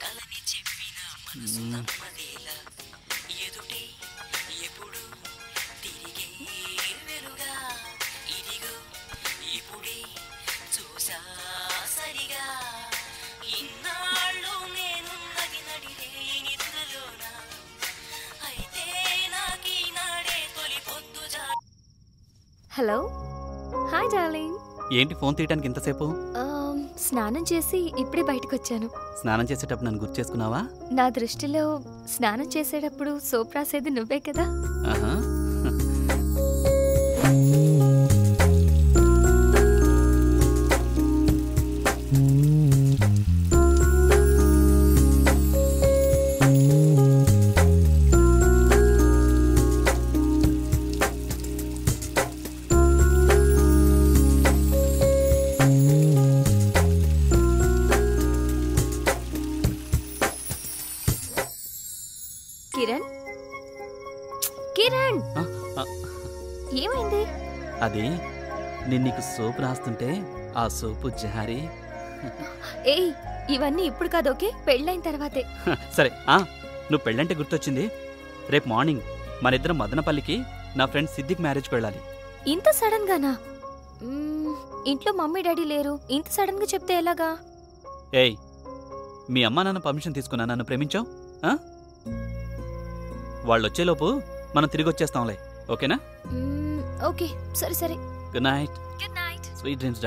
కలని చెప్పిన మనసు నమ్మదేలా ఎదుటే ఎప్పుడు తిరిగే వెలుగా ఇదిగో ఇప్పుడే చూసా సరిగా ఇన్నాళ్ళు నేనున్నది అయితే తొలి పొద్దు హలో హాయ్ డార్లింగ్ ఏంటి ఫోన్ తీయడానికి ఇంతసేపు? స్నానం చేసి ఇప్పుడే బయటకు వచ్చాను స్నానం చేసేటప్పుడు నన్ను గుర్తు చేసుకున్నావా? నా దృష్టిలో స్నానం చేసేటప్పుడు సోప్ రాసేది నువ్వే కదా? అది నేను నీకు సోపు రాస్తుంటే ఆ సోపు జారి. ఏయ్ ఇవన్నీ ఇప్పుడు కాదు ఓకే? పెళ్ళైన తర్వాతే. సరే ఆ నువ్వు పెళ్ళంటే గుర్తొచ్చింది. రేపు మార్నింగ్ మన ఇద్దరం మదనపల్లికి నా ఫ్రెండ్ సిద్దికి మ్యారేజ్కి వెళ్ళాలి. ఇంత సడన్ గానా ఇంట్లో మమ్మీ డాడీ లేరు. ఇంత సడన్గా చెప్తే ఎలాగా? ఏయ్ మీ అమ్మా నాన్న పర్మిషన్ తీసుకున్నా నన్ను ప్రేమించావు? ఆ? వాళ్ళు వచ్చేలోపు మనం తిరిగి వచ్చేస్తాంలే ఓకేనా మ్మ్, ఓకే సరే సరే good night good night sweet dreams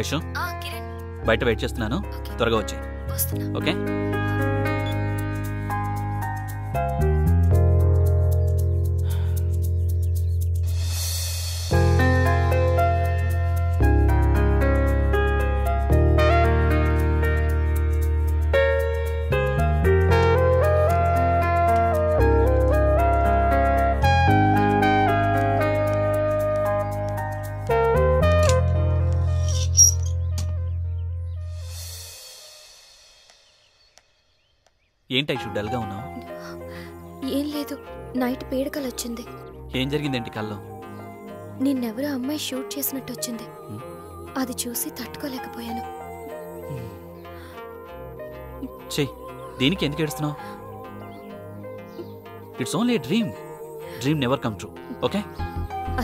Aishu బయట వెయిట్ చేస్తున్నాను. త్వరగా వచ్చే ఓకే? ఏంటి ఐషు డల్గా ఉన్నావు? ఏం లేదు నైట్ పీడకలు వచ్చింది. ఏం జరిగిందేంటి కల్లో? నిన్నెవరో అమ్మాయి షూట్ చేసినట్టు వచ్చింది. అది చూసి తట్టుకోలేకపోయాను. చెయ్యి దీనికి ఎందుకు ఏడుస్తున్నావు? It's only dream dream never come true okay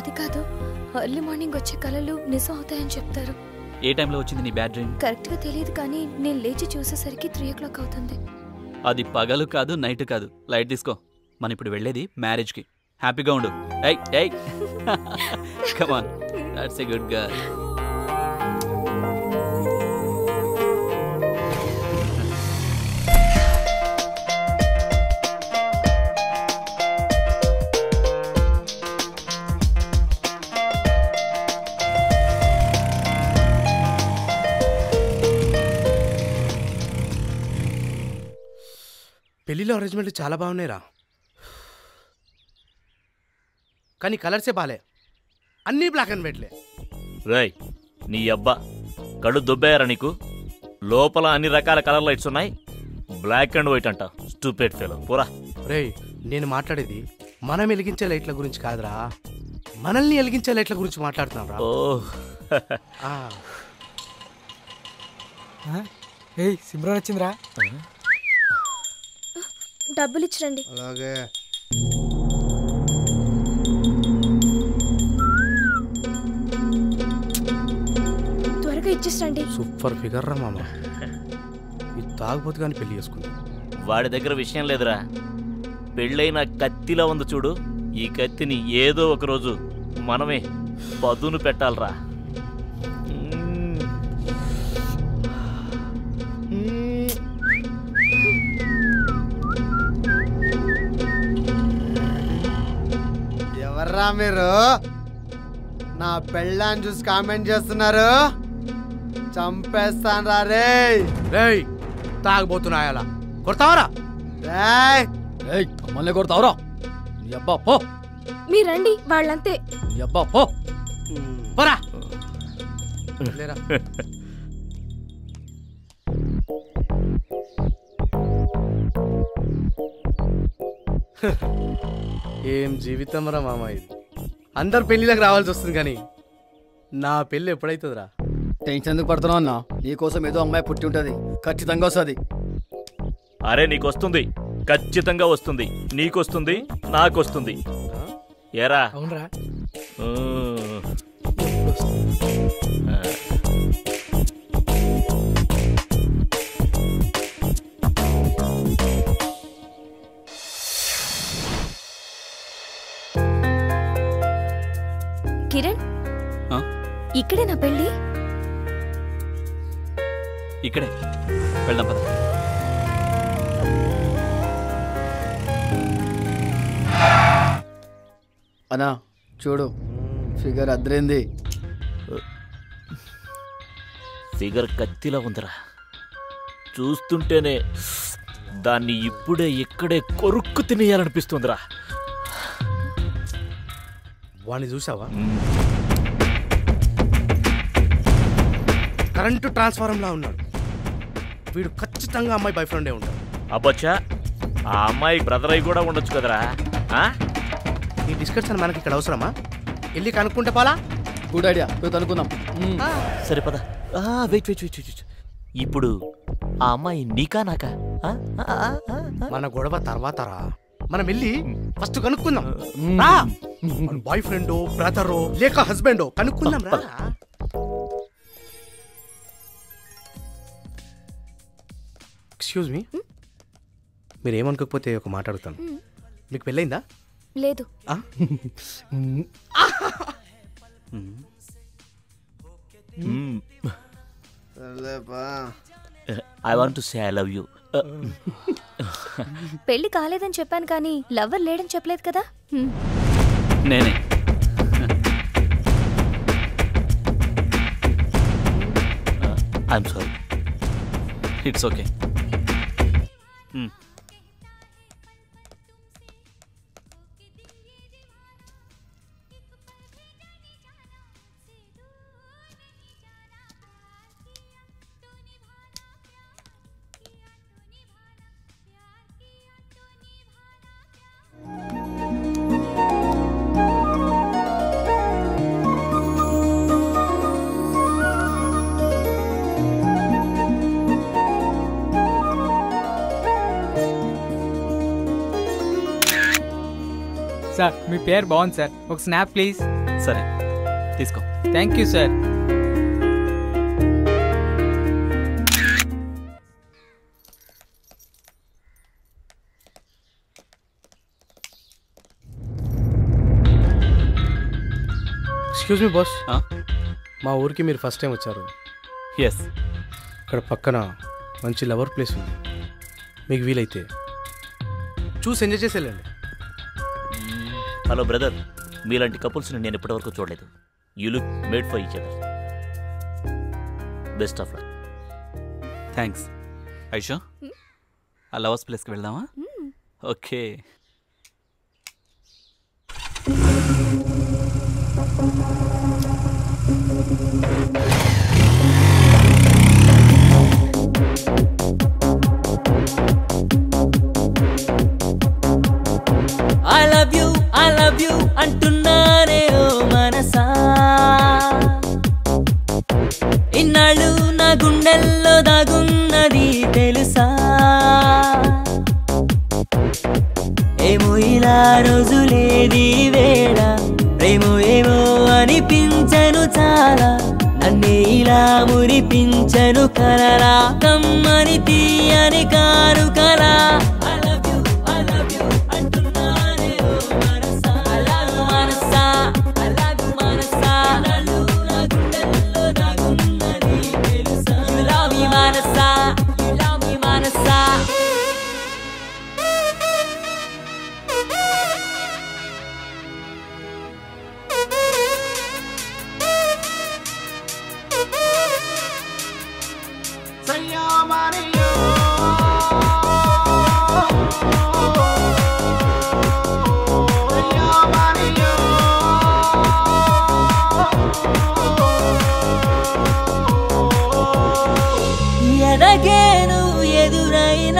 అది కాదు ఎర్లీ మార్నింగ్ వచ్చే కలలు నిజం అవుతాయని చెప్తారు. ఏ టైంలో వచ్చింది నీ బ్యాడ్ డ్రీమ్ కరెక్ట్గా తెలియదు కానీ నేను లేచి చూసేసరికి త్రీ ఓ క్లాక్ అవుతుంది. అది పగలు కాదు నైట్ కాదు. లైట్ తీసుకో. మనం ఇప్పుడు వెళ్ళేది మ్యారేజ్కి. హ్యాపీగా ఉండు. I I come on that's a good girl పెళ్ళిలో అరేంజ్మెంట్ చాలా బాగున్నాయిరా. కానీ కలర్సే బాలే. అన్నీ బ్లాక్ అండ్ వైట్లే రేయ్ నీ అబ్బా కళ్ళు దుబ్బాయారా నీకు? లోపల అన్ని రకాల కలర్ లైట్స్ ఉన్నాయి. బ్లాక్ అండ్ వైట్ అంట. స్టూపెడ్ ఫెలో పోరా. రేయ్ నేను మాట్లాడేది మనం వెలిగించే లైట్ల గురించి కాదురా. మనల్ని వెలిగించే లైట్ల గురించి మాట్లాడుతున్నాం రా ఏయ్ సిమ్రాన్ వచ్చిందిరా. డబ్బులు ఇచ్చిరండి అలాగే. త్వరగా ఇచ్చేసండి. సూపర్ ఫిగర్ రా మామ. ఇది తాగబోతు కానీ పెళ్ళి చేసుకుంది. వాడి దగ్గర విషయం లేదురా. పెళ్ళైన కత్తిలా ఉంది చూడు. ఈ కత్తిని ఏదో ఒక రోజు మనమే పదును పెట్టాలరా. ఎవర్రా మీరు? నా పెళ్ళాన్ని చూసి కామెంట్ చేస్తున్నారు. చంపేస్తాను రా రే. రేయ్ తాగబోతున్నాయలా కొడతావరా? రేయ్. ఏయ్ మమ్మల్ని కొడతావురా? నీ అబ్బా పో. మీరండి వాళ్ళంతే. నీ అబ్బా పో. పోరా. లేరా? ఏం జీవితం రా మామ ఇది అందరు పెళ్ళిళ్ళకి రావాల్సి వస్తుంది కానీ నా పెళ్ళి ఎప్పుడైతుందిరా? టెన్షన్ ఎందుకు పడుతున్నావు అన్న? నీకోసం ఏదో అమ్మాయి పుట్టి ఉంటుంది. ఖచ్చితంగా వస్తుంది. అరే నీకొస్తుంది. ఖచ్చితంగా వస్తుంది. నీకొస్తుంది నాకొస్తుంది. ఏరా? అవునరా. ఇక్కడే నా పెళ్ళి? ఇక్కడే. వెళ్దాం పద. అన్నా చూడు ఫిగర్ అద్రైంది ఫిగర్ కత్తిలా ఉందిరా. చూస్తుంటేనే దాన్ని ఇప్పుడే ఇక్కడే కొరుక్కు తినేయాలనిపిస్తుందిరా. వాడిని చూసావా కరెంటు ట్రాన్స్ఫారం లా ఉన్నాడు. వీడు ఖచ్చితంగా అమ్మాయి బాయ్ ఫ్రెండే ఉంటాడు. అబ్బచ్చా ఆ అమ్మాయి బ్రదర్ అయి కూడా ఉండొచ్చు కదరా ఆ? ఈ డిస్కషన్ మనకి ఇక్కడ అవసరమా? వెళ్ళి కనుక్కుంటే పోలా? గుడ్ ఐడియా పోయి అనుకుందాం సరే పద. వెయిట్ వెయిట్ వెయిట్ వెయిట్ ఇప్పుడు ఆ అమ్మాయి నీకా నాకా? ఆ? ఆ, ఆ, ఆ, ఆ. మన గొడవ తర్వాత రా. మనం వెళ్ళి ఫస్ట్ కనుక్కుందాం. రా. బాయ్ ఫ్రెండో బ్రదరో లేక హస్బెండో కనుక్కుందాం రా. ఎక్స్క్యూజ్ మీ మీరు ఏమనుకోకపోతే ఒక మాట అడుగుతాను. మీకు పెళ్ళైందా? లేదు. I want to say I love you పెళ్ళి కాలేదని చెప్పాను కానీ లవ్వర్ లేడని చెప్పలేదు కదా? హ్మ్. నేనే. I'm sorry it's okay sir మీ పేరు బాగుంది సార్ ఒక స్నాప్ ప్లీజ్ సరే తీసుకో. Thank you sir excuse me boss ఆ? మా ఊరికి మీరు ఫస్ట్ టైం వచ్చారు. ఎస్ ఇక్కడ పక్కన మంచి లవర్ ప్లేస్ ఉంది. మీకు వీలైతే చూసి ఎంజాయ్ చేసి వెళ్ళండి. హలో బ్రదర్ మీలాంటి కపుల్స్ని నేను ఇప్పటివరకు చూడలేదు. You look made for each other best of luck thanks Aishu ఆ లవర్స్ ప్లేస్కి వెళ్దామా? Okay. I love you I love you అంటున్నానే ఓ మనసా. ఇన్నాళ్ళు నా గుండెల్లో దాగున్నది తెలుసా? ఏమో ఇలా రోజులేది వేళ ప్రేమో ఏమో అనిపించను చాలా. నన్నే ఇలా మురిపించను కలరా కమ్మని తీయని కారు కలా.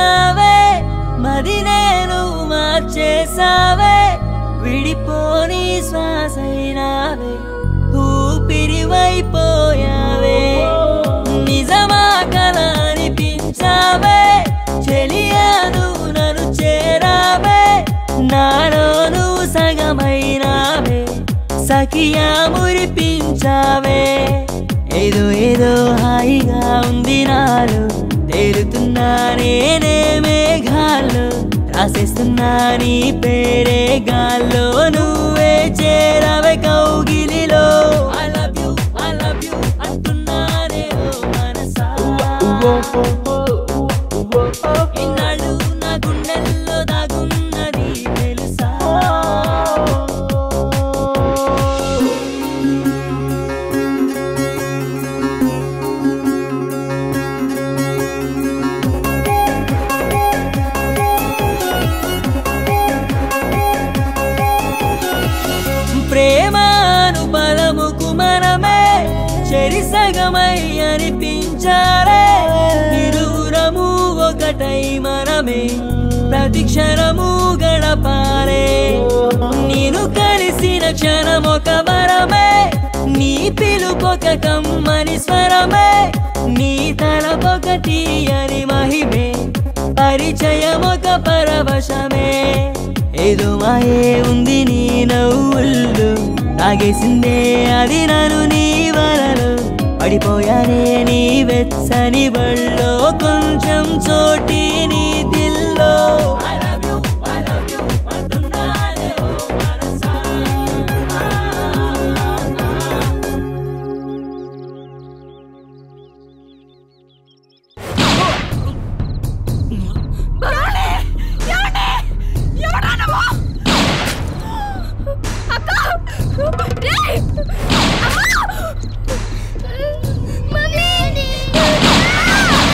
ఎదురైనావే మది నేను మార్చేసావే విడిపోని శ్వాసైనావే ఊపిరివైపోయావే. నిజమా కల అనిపించావే చెలియాను నన్ను చేరావే. నాలోను సగమైనావే సఖియా మురిపించావే. ఏదో ఏదో హాయిగా ఉంది నాలో. తేలుతున్నా నేనే మేఘాల్లో రాసేస్తున్నా నీ పేరే గాల్లో. నువ్వే చేరవే కౌగిలిలో. I love you, I love you అంటున్నానే ఓ మనసా. ఒక్కటై మనమే ప్రతి క్షణము గడపాలే. నేను కలిసిన క్షణం ఒక వరమే నీ పిలుపొక కమ్మని స్వరమే. నీ తలపొక తీయని మహిమే పరిచయం ఒక పరవశమే. ఏదో మాయే ఉంది నీ నవ్వుళ్ళు తాగేసిందే అది నన్ను నీ వలలో. పడిపోయానే నీ వెచ్చని బళ్ళో కొంచెం చోటి నీ దిల్లో.